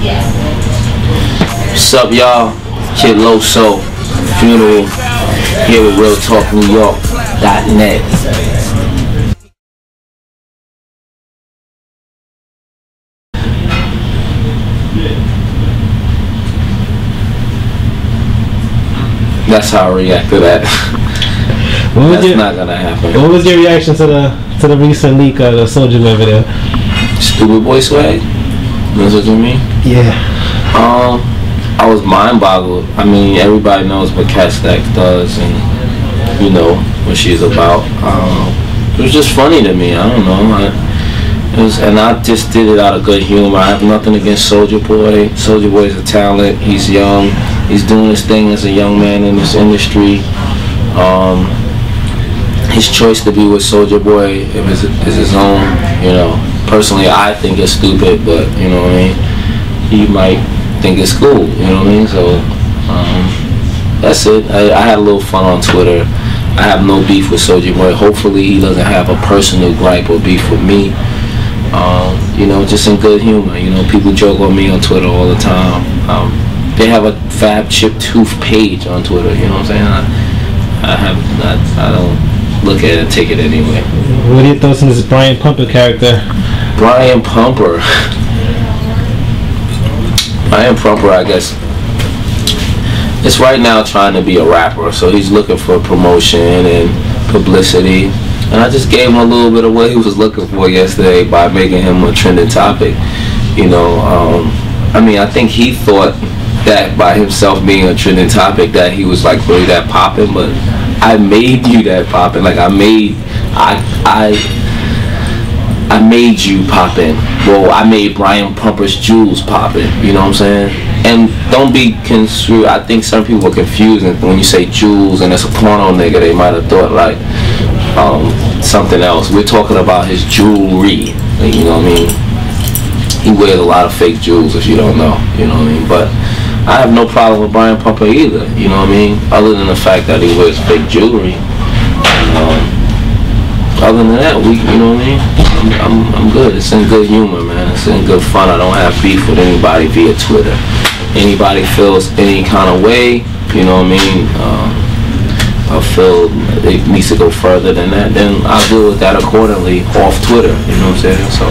What's up, y'all? Kid Loso, funeral here with Real Talk New York.net. That's how I react to that. What was That's your not gonna happen. What was your reaction to the to the recent leak of the Soldier Man video? Stupid boy swag. That's what you mean? Yeah. Um, I was mind boggled. I mean, everybody knows what Kat Stacks does and, you know, what she's about. Um, it was just funny to me. I don't know. I, it was, and I just did it out of good humor. I have nothing against Soulja Boy. Soulja Boy is a talent. He's young. He's doing his thing as a young man in this industry. Um, his choice to be with Soulja Boy is, is his own. You know, personally, I think it's stupid, but you know what I mean. He might think it's cool. You know what I mean? So um, that's it. I, I had a little fun on Twitter. I have no beef with Soulja Boy. Hopefully, he doesn't have a personal gripe or beef with me. Um, you know, just in good humor. You know, people joke on me on Twitter all the time. Um, they have a Fab Chip Tooth page on Twitter. You know what I'm saying? I, I have not. I don't look at it take it anyway. What are your thoughts on this Brian Pumper character? Brian Pumper. Brian Pumper, I guess, is right now trying to be a rapper, so he's looking for promotion and publicity. And I just gave him a little bit of what he was looking for yesterday by making him a trending topic. You know, um, I mean, I think he thought that by himself being a trending topic that he was like really that popping, but I made you that popping. Like I made, I, I I made you poppin'. Well, I made Brian Pumper's jewels poppin'. You know what I'm saying? And don't be construed. I think some people are confused when you say jewels and it's a porno nigga. They might have thought like um, something else. We're talking about his jewelry. You know what I mean? He wears a lot of fake jewels. If you don't know, you know what I mean. But I have no problem with Brian Pumper either. You know what I mean? Other than the fact that he wears fake jewelry. Other than that, we, you know what I mean? I'm, I'm, I'm good. It's in good humor, man. It's in good fun. I don't have beef with anybody via Twitter. Anybody feels any kind of way, you know what I mean? Um, I feel it needs to go further than that, then I'll deal with that accordingly off Twitter, you know what I'm saying? So